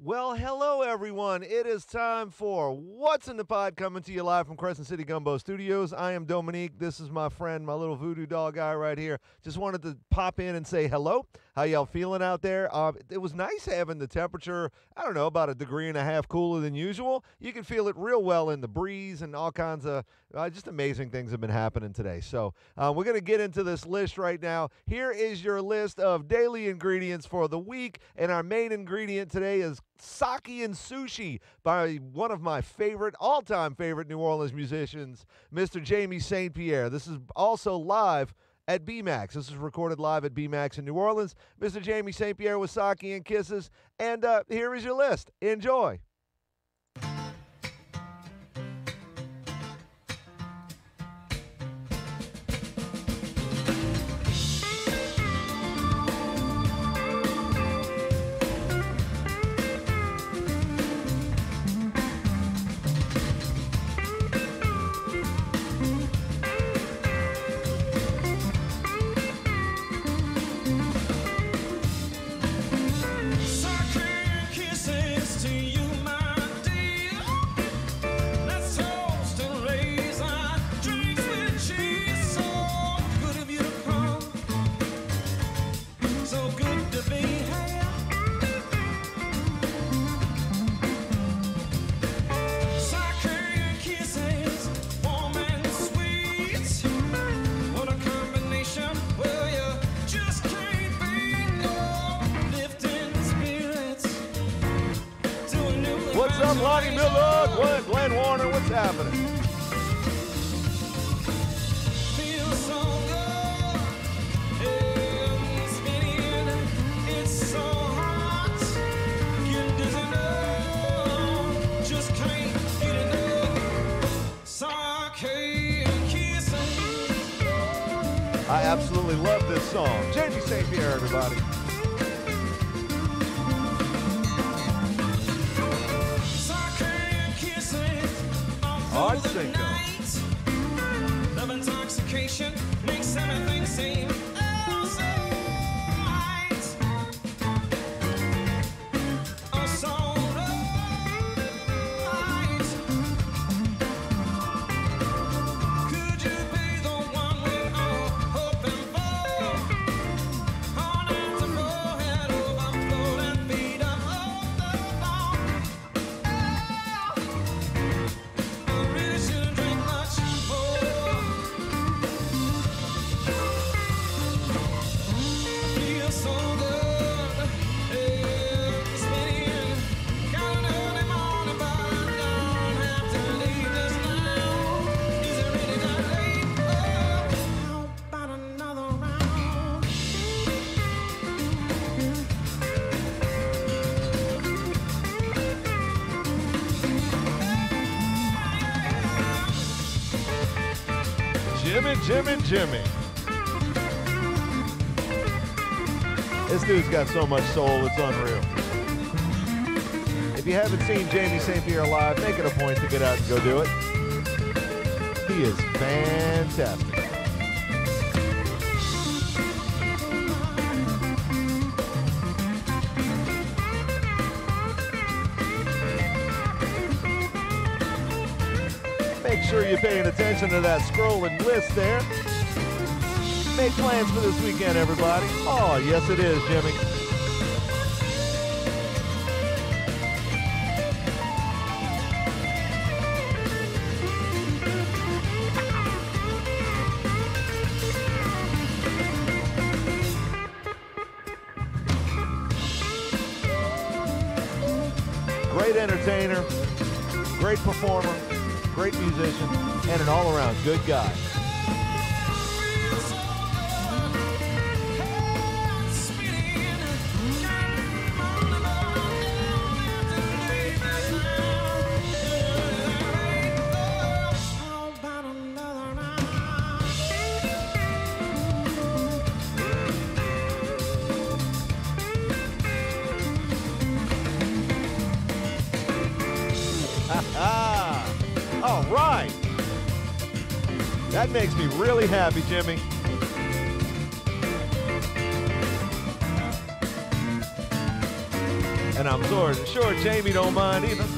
Well, hello everyone. It is time for What's in the Pot coming to you live from Crescent City Gumbo Studios. I am Dominique. This is my friend, my little voodoo dog guy right here. Just wanted to pop in and say hello. How y'all feeling out there? Uh, it was nice having the temperature, I don't know, about a degree and a half cooler than usual. You can feel it real well in the breeze and all kinds of uh, just amazing things have been happening today. So uh, we're going to get into this list right now. Here is your list of daily ingredients for the week. And our main ingredient today is sake and sushi by one of my favorite, all time favorite New Orleans musicians, Mr. Jamey St. Pierre. This is also live at DMac's. This is recorded live at DMac's in New Orleans. Mr. Jamey St. Pierre with Sake and Kisses. And uh, here is your list. Enjoy. Song. Jamey St. Pierre, everybody. Art Cinco. Jimmy, Jimmy. This dude's got so much soul, it's unreal. If you haven't seen Jamey St. Pierre live, make it a point to get out and go do it. He is fantastic. Make sure you're paying attention to that scrolling list there. Make plans for this weekend, everybody. Oh, yes, it is, Jimmy. Good guy. Ah, all right. That makes me really happy, Jimmy. And I'm sure, sure Jamey don't mind either.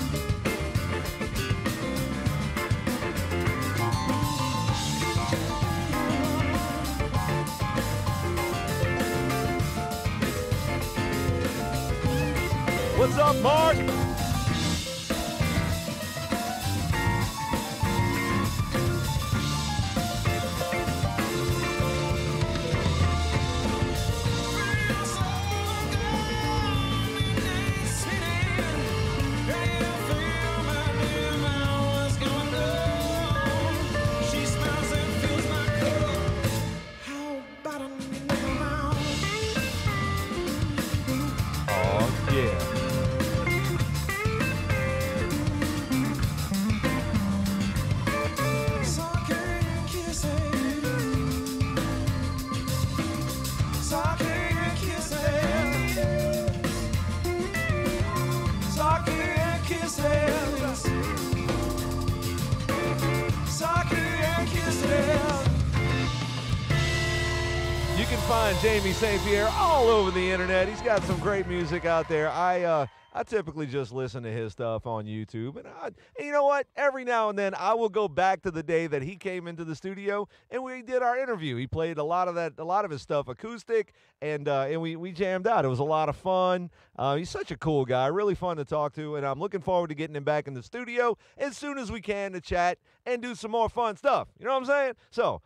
St. Pierre all over the internet. He's got some great music out there. I uh, I typically just listen to his stuff on YouTube, and, I, and you know what? Every now and then, I will go back to the day that he came into the studio and we did our interview. He played a lot of that, a lot of his stuff acoustic, and uh, and we we jammed out. It was a lot of fun. Uh, he's such a cool guy, really fun to talk to, and I'm looking forward to getting him back in the studio as soon as we can to chat and do some more fun stuff. You know what I'm saying? So.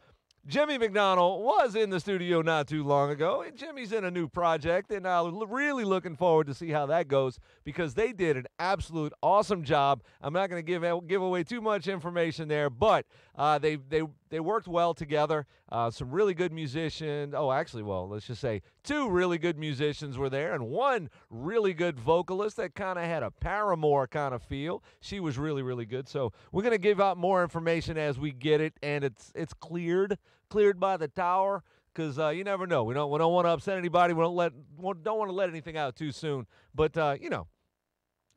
Jimmy McDonald was in the studio not too long ago, and Jimmy's in a new project, and I'm really looking forward to see how that goes because they did an absolute awesome job. I'm not going to give give away too much information there, but uh, they they they worked well together. Uh, some really good musicians. Oh, actually, well, let's just say two really good musicians were there, and one really good vocalist that kind of had a Paramore kind of feel. She was really really good. So we're going to give out more information as we get it, and it's it's cleared cleared by the tower because uh, you never know. We don't we don't want to upset anybody. We don't let don't want to let anything out too soon. But uh, you know,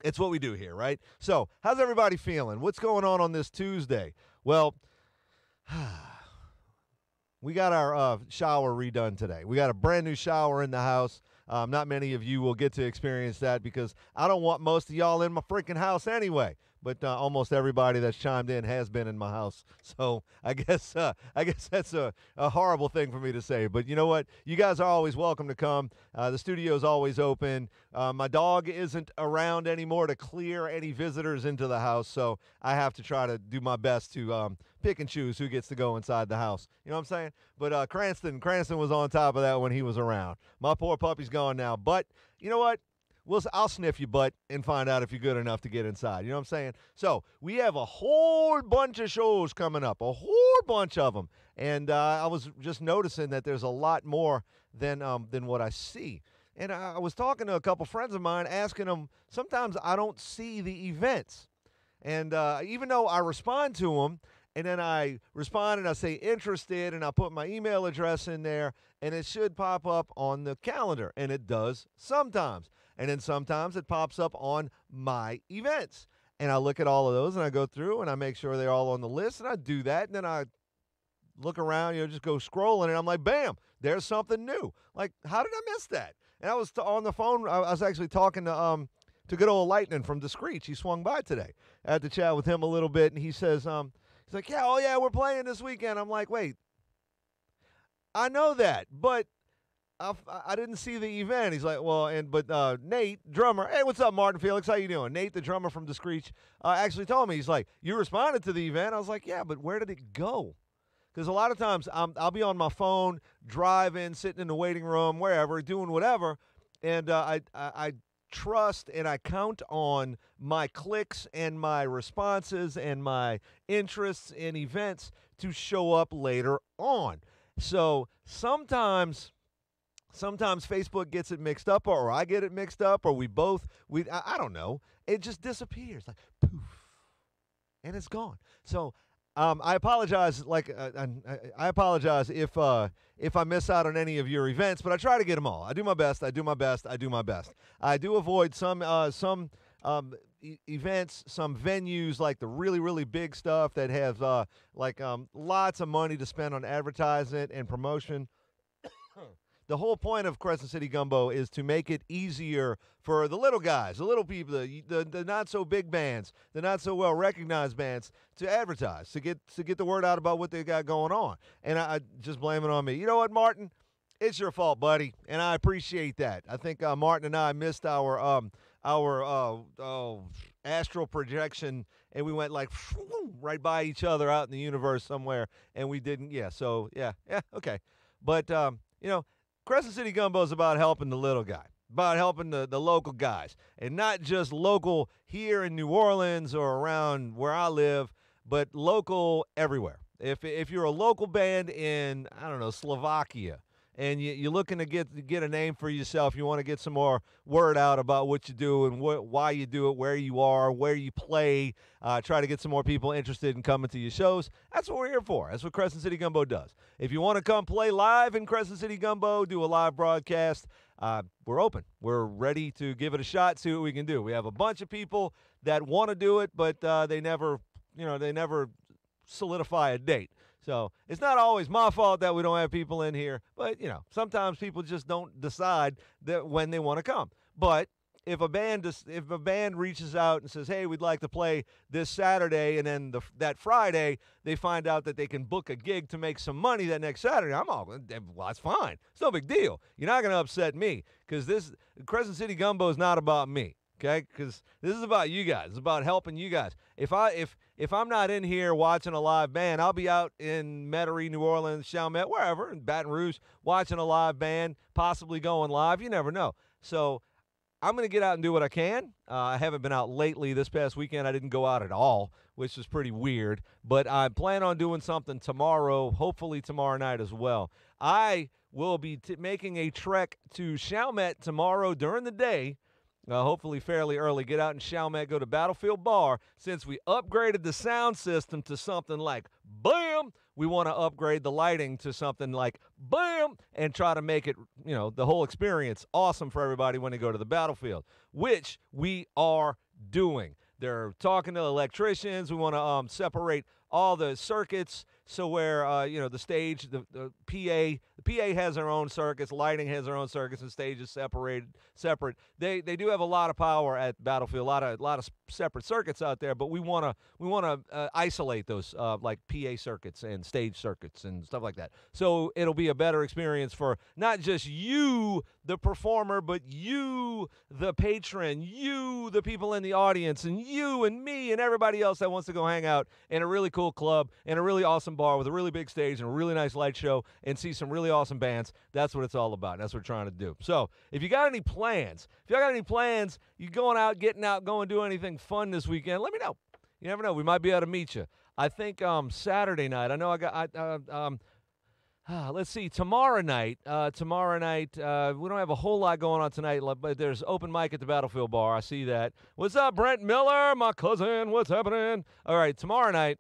it's what we do here, right? So, how's everybody feeling? What's going on on this Tuesday? Well, we got our uh, shower redone today. We got a brand new shower in the house. Um, not many of you will get to experience that because I don't want most of y'all in my freaking house anyway. But uh, almost everybody that's chimed in has been in my house, so I guess uh, I guess that's a, a horrible thing for me to say. But you know what? You guys are always welcome to come. Uh, the studio is always open. Uh, my dog isn't around anymore to clear any visitors into the house, so I have to try to do my best to um, pick and choose who gets to go inside the house. You know what I'm saying? But uh, Cranston, Cranston was on top of that when he was around. My poor puppy's gone now, but you know what? We'll, I'll sniff your butt and find out if you're good enough to get inside. You know what I'm saying? So we have a whole bunch of shows coming up, a whole bunch of them, and uh, I was just noticing that there's a lot more than um, than what I see. And I, was talking to a couple friends of mine, asking them. Sometimes I don't see the events, and uh, even though I respond to them, and then I respond and I say interested, and I put my email address in there, and it should pop up on the calendar, and it does sometimes. And then sometimes it pops up on my events. And I look at all of those and I go through and I make sure they're all on the list and I do that. And then I look around, you know, just go scrolling and I'm like, bam, there's something new. Like, how did I miss that? And I was t- on the phone, I was actually talking to um to good old Lightning from Da Screech. He swung by today. I had to chat with him a little bit and he says, um, he's like, Yeah, oh yeah, we're playing this weekend. I'm like, wait, I know that, but I, I didn't see the event. He's like, well, and but uh, Nate, drummer, hey, what's up, Martin Felix? How you doing? Nate, the drummer from Da Screech, uh, actually told me he's like, you responded to the event. I was like, yeah, but where did it go? Because a lot of times I'm, I'll be on my phone, driving, sitting in the waiting room, wherever, doing whatever, and uh, I, I I trust and I count on my clicks and my responses and my interests and events to show up later on. So sometimes sometimes Facebook gets it mixed up, or I get it mixed up, or we both. We I, I don't know. It just disappears like poof, and it's gone. So um, I apologize. Like uh, I, I apologize if uh, if I miss out on any of your events, but I try to get them all. I do my best. I do my best. I do my best. I do avoid some uh, some. Um, e- events, some venues like the really, really big stuff that have uh, like um, lots of money to spend on advertising and promotion the whole point of Crescent City Gumbo is to make it easier for the little guys, the little people, the, the, the not so big bands, the not so well recognized bands to advertise, to get to get the word out about what they got going on. And I, I just blame it on me. You know what, Martin? It's your fault, buddy, and I appreciate that. I think uh, Martin and I missed our um our uh oh astral projection, and we went like right by each other out in the universe somewhere, and we didn't. Yeah, so yeah, yeah, okay. But um, you know, Crescent City Gumbo is about helping the little guy, about helping the the local guys, and not just local here in New Orleans or around where I live, but local everywhere. If if you're a local band in I don't know Slovakia and you, you're looking to get get a name for yourself, you want to get some more word out about what you do and wh- why you do it, where you are, where you play. Uh, try to get some more people interested in coming to your shows. That's what we're here for. That's what Crescent City Gumbo does. If you want to come play live in Crescent City Gumbo, do a live broadcast. Uh, we're open. We're ready to give it a shot. See what we can do. We have a bunch of people that want to do it, but uh, they never, you know, they never solidify a date. So it's not always my fault that we don't have people in here, but you know, sometimes people just don't decide that when they want to come. But if a band if a band reaches out and says, "Hey, we'd like to play this Saturday," and then the, that Friday they find out that they can book a gig to make some money that next Saturday, I'm all well. That's fine. It's no big deal. You're not going to upset me because this Crescent City Gumbo is not about me okay? Because this is about you guys. It's about helping you guys. If i if if i'm not in here watching a live band i'll be out in metairie new orleans chalmette wherever in baton rouge watching a live band possibly going live. You never know. So i'm going to get out and do what i can. Uh, i haven't been out lately. This past weekend i didn't go out at all which is pretty weird. But i plan on doing something tomorrow hopefully tomorrow night as well. I will be t- making a trek to chalmette tomorrow during the day uh, hopefully fairly early. Get out in Chalmette, go to Battlefield Bar. Since we upgraded the sound system to something like BAM, we want to upgrade the lighting to something like BAM and try to make it, you know, the whole experience awesome for everybody when they go to the battlefield, which we are doing. They're talking to electricians. We want to um, separate all the circuits so where uh, you know the stage, the, the PA, the PA has their own circuits, lighting has their own circuits, and stage is separated, separate. They they do have a lot of power at Battlefield, a lot of a lot of separate circuits out there, but we want to we want to uh, isolate those uh, like PA circuits and stage circuits and stuff like that. So it'll be a better experience for not just you, the performer, but you, the patron, you, the people in the audience, and you and me and everybody else that wants to go hang out in a really cool club in a really awesome bar with a really big stage and a really nice light show and see some really awesome bands. That's what it's all about. That's what we're trying to do. So if you got any plans, if y'all got any plans, you going out, getting out, going do anything fun this weekend, let me know. You never know. We might be able to meet you. I think um, Saturday night. I know I got. I, uh, um, let's see. Tomorrow night, uh, tomorrow night, uh, we don't have a whole lot going on tonight, but there's open mic at the Battlefield Bar. I see that. What's up, Brent Miller, my cousin? What's happening? All right, tomorrow night,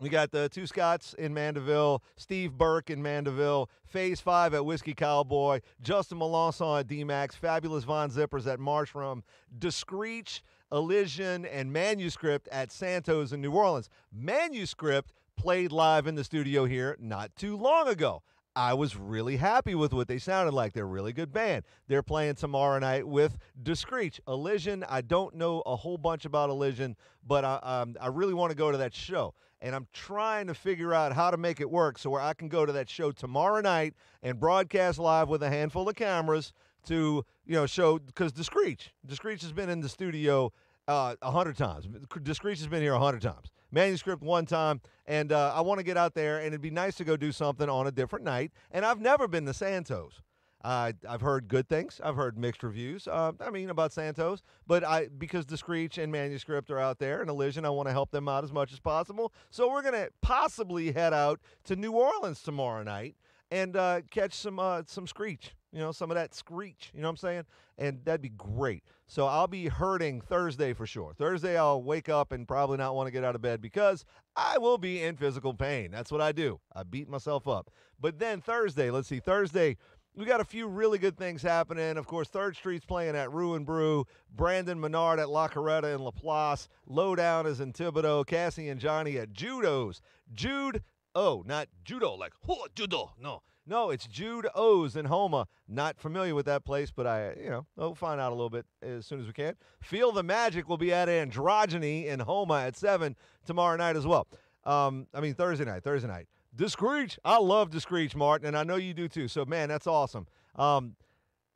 we got the two Scotts in Mandeville, Steve Burke in Mandeville, Phaze V at Whiskey Cowboy, Justin Molaison at DMac's, Fabulous Von Zippers at Marshroom, Da Screech, Elysian, and Manuscript at Santos in New Orleans. Manuscript played live in the studio here not too long ago. I was really happy with what they sounded like. They're a really good band. They're playing tomorrow night with Da Screech. Elysian, I don't know a whole bunch about Elysian, but I, um, I really want to go to that show. And I'm trying to figure out how to make it work so where I can go to that show tomorrow night and broadcast live with a handful of cameras to, you know, show, because Da Screech, Discreet has been in the studio uh, a hundred times. Da Screech has been here a hundred times. Manuscript one time, and uh, I want to get out there, and it'd be nice to go do something on a different night. And I've never been to Santos. Uh, I've heard good things. I've heard mixed reviews. Uh, I mean about Santos, but I because the Screech and Manuscript are out there and Elysian, I want to help them out as much as possible. So we're gonna possibly head out to New Orleans tomorrow night and uh, catch some uh, some screech. You know, some of that screech. You know what I'm saying? And that'd be great. So I'll be hurting Thursday for sure. Thursday I'll wake up and probably not want to get out of bed because I will be in physical pain. That's what I do. I beat myself up. But then Thursday, let's see, Thursday. We got a few really good things happening. Of course, Third Street's playing at Roux & Brew. Brandon Menard at La Caretta in Laplace. Lowdown is in Thibodaux. Casie and Jonny at Judo's. Jude, oh, not judo, like, oh, judo. No, No, it's Jude O's in Houma. Not familiar with that place, but I, you know, we'll find out a little bit as soon as we can. Feel the Magic will be at Androgyny in Houma at 7 tomorrow night as well. Um, I mean, Thursday night, Thursday night. Da Screech. I love Da Screech, Martin, and I know you do too. So, man, that's awesome. Um,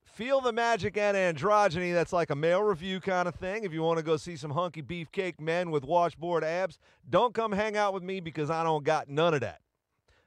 Feel the Magic and Androgyny. That's like a male revue kind of thing. If you want to go see some hunky beefcake men with washboard abs, don't come hang out with me because I don't got none of that.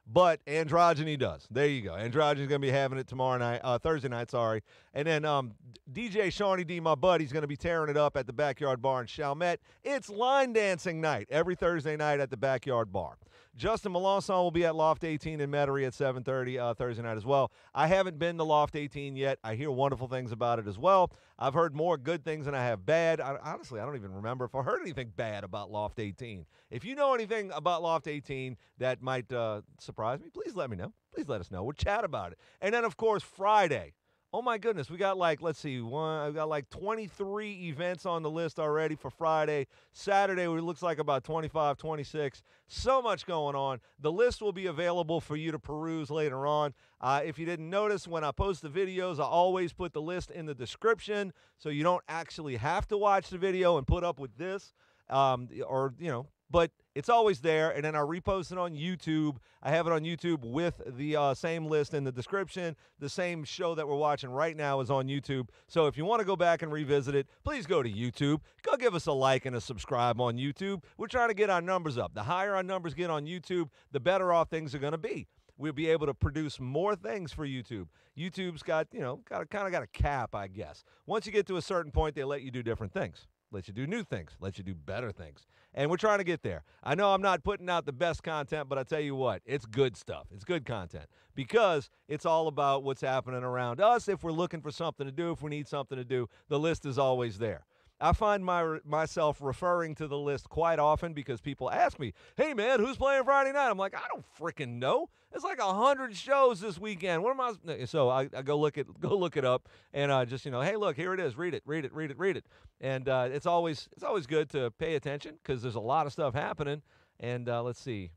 But Androgyny does. There you go. Androgyny's gonna be having it tomorrow night, uh, Thursday night, sorry. And then um, DJ Seanie D, my buddy's gonna be tearing it up at the Backyard Bar in Chalmette. It's line dancing night every Thursday night at the Backyard Bar. Justin Molaison will be at Loft 18 in Metairie at 7:30 uh, Thursday night as well. I haven't been to Loft 18 yet. I hear wonderful things about it as well. I've heard more good things than I have bad. I, honestly, I don't even remember if I heard anything bad about Loft 18. If you know anything about Loft 18 that might uh, surprise me, please let me know. Please let us know. We'll chat about it. And then, of course, Friday. Oh my goodness, we got like let's see, one. I've got like 23 events on the list already for Friday. Saturday, it looks like about 25, 26. So much going on. The list will be available for you to peruse later on. Uh, if you didn't notice, when I post the videos, I always put the list in the description, so you don't actually have to watch the video and put up with this, um, or you know. But it's always there, and then I repost it on YouTube. I have it on YouTube with the uh, same list in the description. The same show that we're watching right now is on YouTube. So if you want to go back and revisit it, please go to YouTube. Go give us a like and a subscribe on YouTube. We're trying to get our numbers up. The higher our numbers get on YouTube, the better off things are going to be. We'll be able to produce more things for YouTube. YouTube's got, you know, got kind of got a cap, I guess. Once you get to a certain point, they let you do different things let you do new things, let you do better things. And we're trying to get there. I know I'm not putting out the best content, but I tell you what, it's good stuff. It's good content because it's all about what's happening around us. If we're looking for something to do, if we need something to do, the list is always there. I find my myself referring to the list quite often because people ask me, "Hey man, who's playing Friday night?" I'm like, "I don't freaking know. It's like a hundred shows this weekend. What am I?" So I, I go look it go look it up and uh, just you know, hey, look, here it is. Read it, read it, read it, read it. And uh, it's always it's always good to pay attention because there's a lot of stuff happening. And uh, let's see,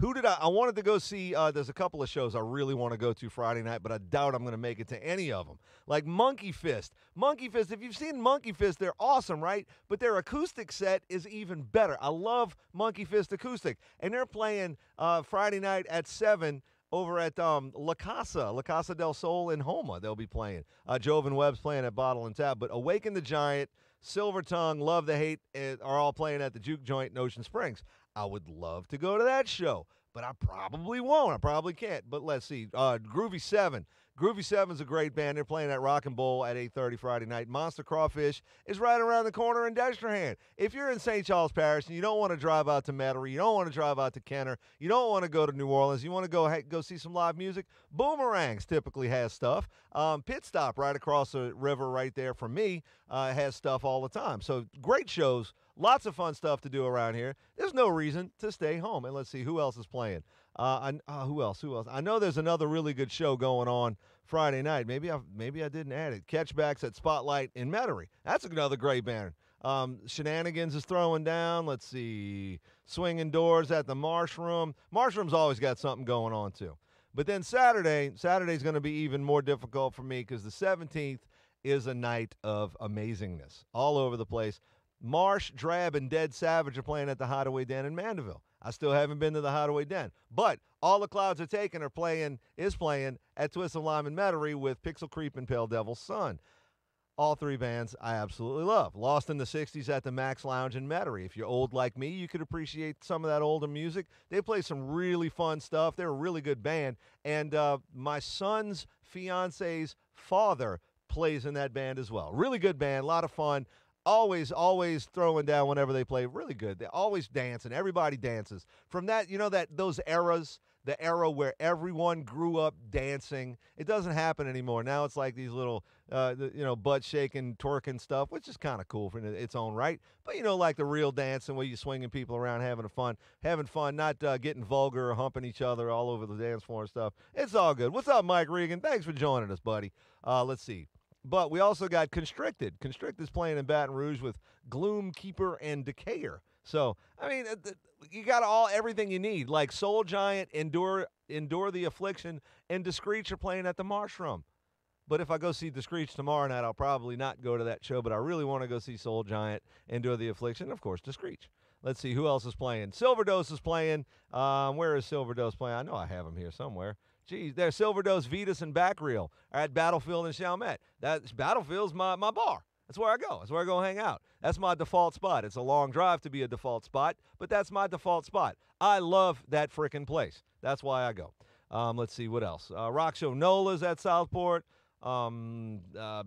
who did I? I wanted to go see. Uh, there's a couple of shows I really want to go to Friday night, but I doubt I'm going to make it to any of them. Like Monkey Fist. Monkey Fist. If you've seen Monkey Fist, they're awesome, right? But their acoustic set is even better. I love Monkey Fist acoustic, and they're playing uh, Friday night at seven over at um, La Casa, La Casa del Sol in Houma. They'll be playing. Uh, Joven Webb's playing at Bottle and Tab, but Awaken the Giant. Silver Tongue, Love the Hate eh, are all playing at the Juke Joint in Ocean Springs. I would love to go to that show, but I probably won't. I probably can't. But let's see. Uh, Groovy Seven. Groovy Seven's a great band. They're playing at Rock and Bowl at 8:30 Friday night. Monster Crawfish is right around the corner in Destrehan. If you're in St. Charles Parish and you don't want to drive out to Metairie, you don't want to drive out to Kenner, you don't want to go to New Orleans, you want to go ha- go see some live music. Boomerangs typically has stuff. Um, Pit Stop right across the river right there from me uh, has stuff all the time. So great shows. Lots of fun stuff to do around here. There's no reason to stay home. And let's see who else is playing. Uh, I, uh, who else? Who else? I know there's another really good show going on Friday night. Maybe I maybe I didn't add it. Catchbacks at Spotlight in Metairie. That's another great band. Um, Shenanigans is throwing down. Let's see, Swinging Doors at the Marsh Room. Marshroom's always got something going on too. But then Saturday, Saturday's going to be even more difficult for me because the 17th is a night of amazingness all over the place. Marsh, Drab, and Dead Savage are playing at the Hideaway Den in Mandeville. I still haven't been to the Hideaway Den, but all the clouds are taken are playing is playing at Twist of Lime and Metairie with Pixel Creep and Pale Devil's Son. All three bands I absolutely love. Lost in the 60s at the Max Lounge in Metairie. If you're old like me, you could appreciate some of that older music. They play some really fun stuff. They're a really good band. And uh, my son's fiance's father plays in that band as well. Really good band, a lot of fun. Always, always throwing down whenever they play. Really good. They always dance and Everybody dances. From that, you know that those eras, the era where everyone grew up dancing. It doesn't happen anymore. Now it's like these little, uh, the, you know, butt shaking, twerking stuff, which is kind of cool for its own right. But you know, like the real dancing where you're swinging people around, having a fun, having fun, not uh, getting vulgar or humping each other all over the dance floor and stuff. It's all good. What's up, Mike Regan? Thanks for joining us, buddy. Uh, let's see. But we also got Constricted. Constricted's playing in Baton Rouge with Gloom Keeper and Decayer. So I mean, uh, you got all everything you need. Like Soul Giant, Endure, Endure the Affliction, and Da Screech are playing at the Marsh Room. But if I go see Da Screech tomorrow night, I'll probably not go to that show. But I really want to go see Soul Giant, Endure the Affliction, of course, Da Screech. Let's see who else is playing. Silverdose is playing. Um, where is Silverdose playing? I know I have him here somewhere. Geez, there's Silverdose, Vetus, and Backreel are at Battlefield in Chalmette. That's Battlefield's my, my bar. That's where I go. That's where I go hang out. That's my default spot. It's a long drive to be a default spot, but that's my default spot. I love that frickin' place. That's why I go. Um, let's see what else. Uh, Rock Show Nola's at Southport. Um, uh.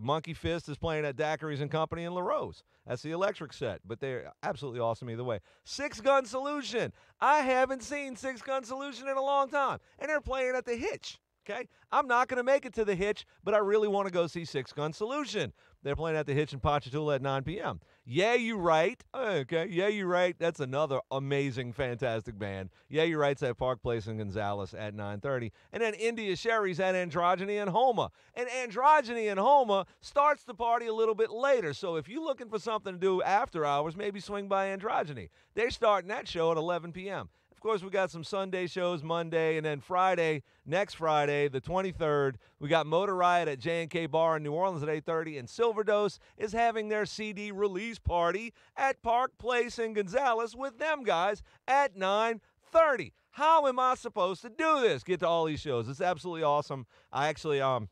Monkey Fist is playing at Daiquiris and Company in Larose. That's the electric set, but they're absolutely awesome either way. Six Gun Solution. I haven't seen Six Gun Solution in a long time, and they're playing at the Hitch. Okay, I'm not going to make it to the Hitch, but I really want to go see Six Gun Solution. They're playing at the Hitch in Ponchatoula at 9 p.m. Yeah, you right. Okay, yeah, you right. That's another amazing, fantastic band. Yeah, you right's at Park Place in Gonzales at 9:30, and then India Sherry's at Androgyny and Houma. And Androgyny and Houma starts the party a little bit later. So if you're looking for something to do after hours, maybe swing by Androgyny. They're starting that show at 11 p.m. Of course, we got some Sunday shows Monday, and then Friday, next Friday, the 23rd, we got Motor Riot at J&K Bar in New Orleans at 8:30, and Silverdose is having their CD release party at Park Place in Gonzales with them guys at 9:30. How am I supposed to do this? Get to all these shows. It's absolutely awesome. I actually um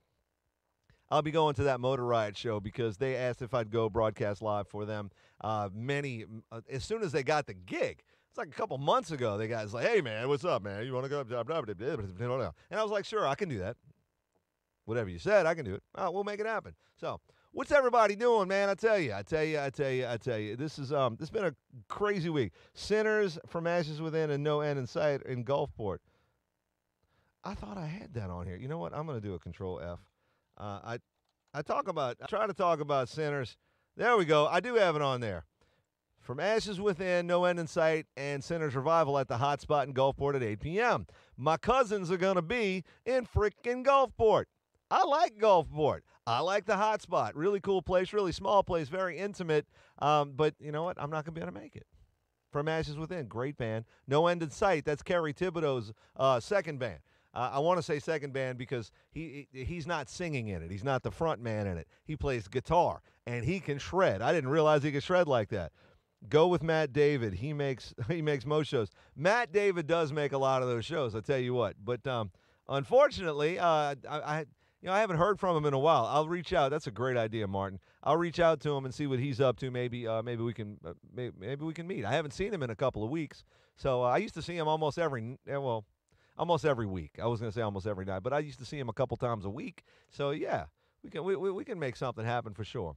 I'll be going to that Motor Riot show because they asked if I'd go broadcast live for them. Uh, many uh, as soon as they got the gig. It's like a couple months ago. The guy's like, "Hey man, what's up, man? You want to go?" Blah, blah, blah, blah, blah. And I was like, "Sure, I can do that. Whatever you said, I can do it. Oh, we'll make it happen." So, what's everybody doing, man? I tell you, I tell you, I tell you, I tell you. This is um, this has been a crazy week. Sinners from Ashes Within and No End in Sight in Gulfport. I thought I had that on here. You know what? I'm gonna do a Control F. Uh, I I talk about I try to talk about sinners. There we go. I do have it on there. From Ashes Within, No End in Sight, and Sinners Revival at the Hot Spot in Gulfport at 8 p.m. My cousins are gonna be in frickin' Gulfport. I like Gulfport. I like the Hot Spot. Really cool place, really small place, very intimate. Um, but you know what? I'm not gonna be able to make it. From Ashes Within, great band. No End in Sight. That's Kerry Thibodeau's uh, second band. Uh, I want to say second band because he he- he's not singing in it. He's not the front man in it. He plays guitar and he can shred. I didn't realize he could shred like that. Go with Matt David. He makes he makes most shows. Matt David does make a lot of those shows. I tell you what. But um, unfortunately, uh, I, I you know I haven't heard from him in a while. I'll reach out. That's a great idea, Martin. I'll reach out to him and see what he's up to. Maybe uh, maybe we can uh, maybe, maybe we can meet. I haven't seen him in a couple of weeks. So uh, I used to see him almost every eh, well almost every week. I was going to say almost every night, but I used to see him a couple times a week. So yeah, we can we, we, we can make something happen for sure.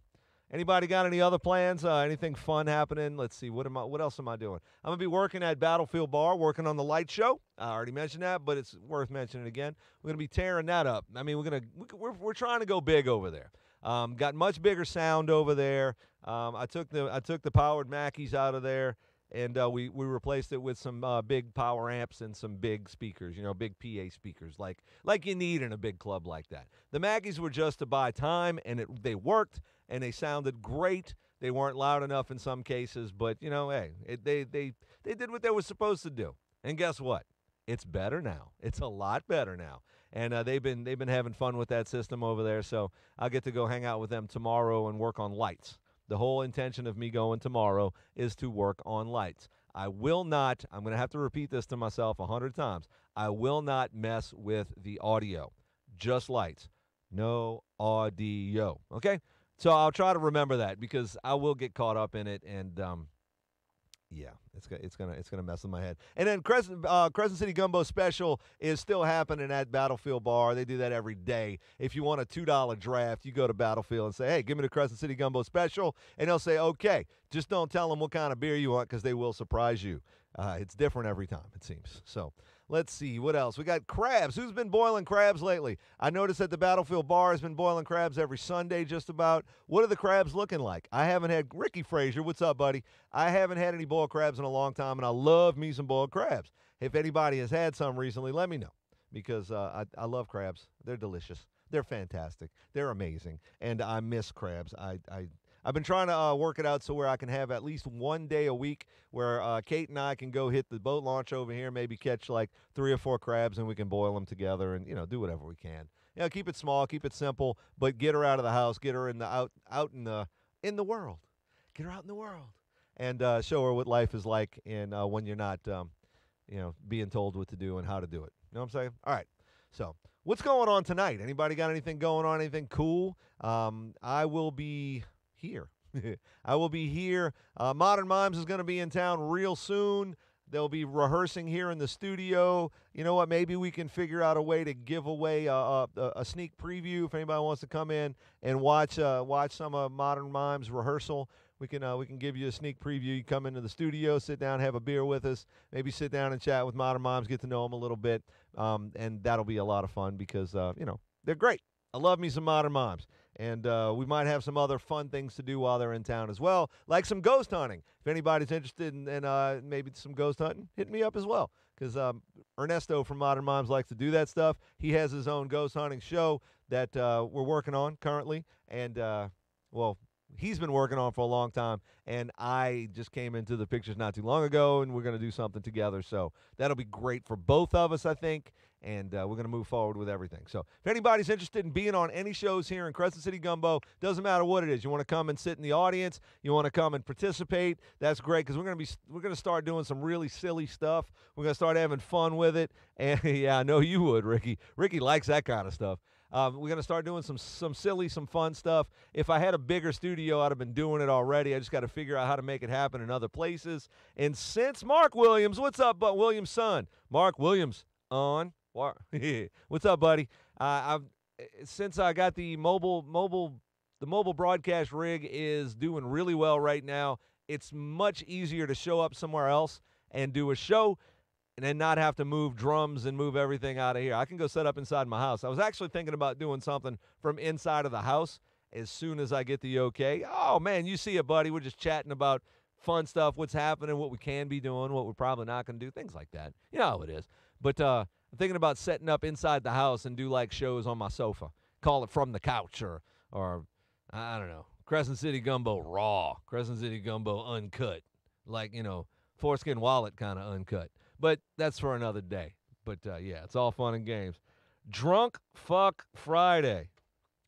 Anybody got any other plans? Uh, anything fun happening? Let's see. What am I? What else am I doing? I'm gonna be working at Battlefield Bar, working on the light show. I already mentioned that, but it's worth mentioning again. We're gonna be tearing that up. I mean, we're gonna we- we're we're trying to go big over there. Um, got much bigger sound over there. Um, I took the I took the powered Mackies out of there and uh, we we replaced it with some uh, big power amps and some big speakers, you know, big PA speakers, like like you need in a big club like that. The Mackies were just to buy time, and it, they worked, and they sounded great. They weren't loud enough in some cases, but you know, hey, it, they they they did what they were supposed to do. And guess what? It's better now. It's a lot better now. And uh, they've been they've been having fun with that system over there. So I'll get to go hang out with them tomorrow and work on lights. The whole intention of me going tomorrow is to work on lights. I will not, I'm going to have to repeat this to myself a hundred times. I will not mess with the audio, just lights, no audio. Okay? So I'll try to remember that because I will get caught up in it and, um, yeah, it's gonna it's gonna it's gonna mess with my head. And then Crescent uh, Crescent City Gumbo Special is still happening at Battlefield Bar. They do that every day. If you want a two dollar draft, you go to Battlefield and say, "Hey, give me the Crescent City Gumbo Special," and they'll say, "Okay." Just don't tell them what kind of beer you want because they will surprise you. Uh, it's different every time, it seems. So let's see what else we got. Crabs. Who's been boiling crabs lately? I noticed that the Battlefield Bar has been boiling crabs every Sunday, just about. What are the crabs looking like? I haven't had Ricky Frazier. What's up, buddy? I haven't had any boiled crabs in a long time, and I love me some boiled crabs. If anybody has had some recently, let me know because uh, I, I love crabs. They're delicious. They're fantastic. They're amazing, and I miss crabs. I, I I've been trying to uh, work it out so where I can have at least one day a week where uh, Kate and I can go hit the boat launch over here, maybe catch like three or four crabs, and we can boil them together, and you know do whatever we can. You know, keep it small, keep it simple, but get her out of the house, get her in the out out in the in the world, get her out in the world, and uh, show her what life is like, and uh, when you're not, um, you know, being told what to do and how to do it. You know what I'm saying? All right. So, what's going on tonight? Anybody got anything going on? Anything cool? Um, I will be here. I will be here. Uh, Modern Mimes is going to be in town real soon. They'll be rehearsing here in the studio. You know what? Maybe we can figure out a way to give away a, a, a sneak preview if anybody wants to come in and watch uh, watch some of Modern Mimes rehearsal. We can uh, we can give you a sneak preview. You come into the studio, sit down, have a beer with us. Maybe sit down and chat with Modern Mimes, get to know them a little bit, um, and that'll be a lot of fun because uh, you know they're great. I love me some Modern Mimes. And uh, we might have some other fun things to do while they're in town as well, like some ghost hunting. If anybody's interested in, in uh, maybe some ghost hunting, hit me up as well. Because um, Ernesto from Modern Mimes likes to do that stuff. He has his own ghost hunting show that uh, we're working on currently. And, uh, well, he's been working on for a long time. And I just came into the pictures not too long ago, and we're going to do something together. So that'll be great for both of us, I think and uh, we're going to move forward with everything. So, if anybody's interested in being on any shows here in Crescent City Gumbo, doesn't matter what it is. You want to come and sit in the audience, you want to come and participate. That's great because we're going to be we're going to start doing some really silly stuff. We're going to start having fun with it, and yeah, I know you would, Ricky. Ricky likes that kind of stuff. Um, we're gonna start doing some some silly, some fun stuff. If I had a bigger studio, I'd have been doing it already. I just got to figure out how to make it happen in other places. And since Mark Williams, what's up, but Williams' son, Mark Williams, on What's up, buddy? Uh, I've since I got the mobile mobile the mobile broadcast rig is doing really well right now. It's much easier to show up somewhere else and do a show and then not have to move drums and move everything out of here. I can go set up inside my house. I was actually thinking about doing something from inside of the house as soon as I get the okay. Oh man, you see it, buddy. We're just chatting about fun stuff, what's happening, what we can be doing, what we're probably not going to do, things like that. You know how it is. But uh, I'm thinking about setting up inside the house and do like shows on my sofa. Call it from the couch or or I don't know. Crescent City Gumbo raw, Crescent City Gumbo uncut, like you know foreskin wallet kind of uncut. But that's for another day. But uh, yeah, it's all fun and games. Drunk fuck Friday.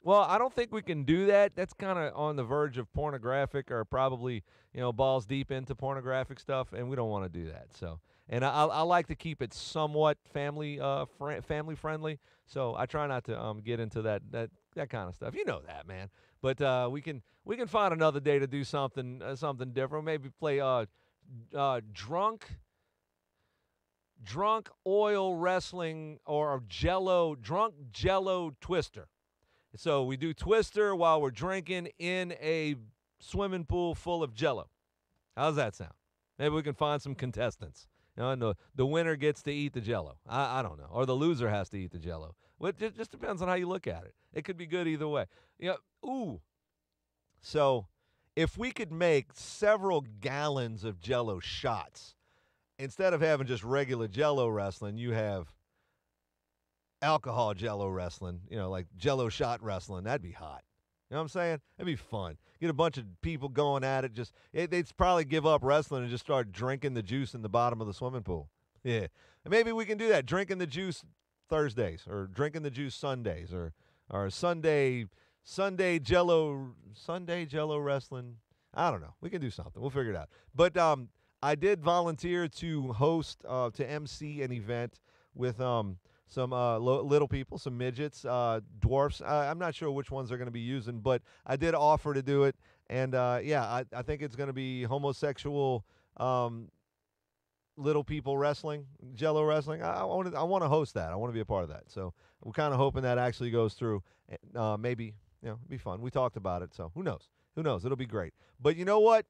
Well, I don't think we can do that. That's kind of on the verge of pornographic or probably, you know, balls deep into pornographic stuff, and we don't want to do that. So, and I, I like to keep it somewhat family uh fr- family friendly. So I try not to um get into that that that kind of stuff. You know that, man. But uh, we can we can find another day to do something uh, something different. Maybe play uh uh drunk drunk oil wrestling or jello drunk jello twister. So we do twister while we're drinking in a swimming pool full of jello. How's that sound? Maybe we can find some contestants. You know, and the, the winner gets to eat the jello. I, I don't know. Or the loser has to eat the jello. Well, it ju- just depends on how you look at it. It could be good either way. You know, ooh. So if we could make several gallons of jello shots, instead of having just regular jello wrestling, you have alcohol jello wrestling, you know, like jello shot wrestling. That'd be hot. You know what I'm saying? That'd be fun. Get a bunch of people going at it. Just it, they'd probably give up wrestling and just start drinking the juice in the bottom of the swimming pool. Yeah, and maybe we can do that. Drinking the juice Thursdays, or drinking the juice Sundays, or or Sunday Sunday Jello Sunday Jello wrestling. I don't know. We can do something. We'll figure it out. But um, I did volunteer to host uh, to MC an event with um some uh, lo- little people, some midgets, uh, dwarfs. Uh, I'm not sure which ones they're going to be using, but I did offer to do it. And uh, yeah, I, I think it's going to be homosexual um, little people wrestling, Jello wrestling. I, I want to I host that. I want to be a part of that. So we're kind of hoping that actually goes through. Uh, maybe you know, it'd be fun. We talked about it, so who knows? Who knows? It'll be great. But you know what?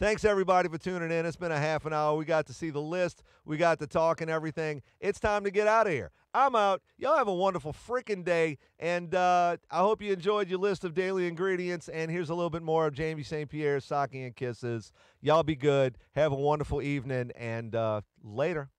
Thanks everybody for tuning in. It's been a half an hour. We got to see the list. We got to talk and everything. It's time to get out of here. I'm out. Y'all have a wonderful freaking day. And uh, I hope you enjoyed your list of daily ingredients. And here's a little bit more of Jamey St. Pierre's sake and kisses. Y'all be good. Have a wonderful evening. And uh, later.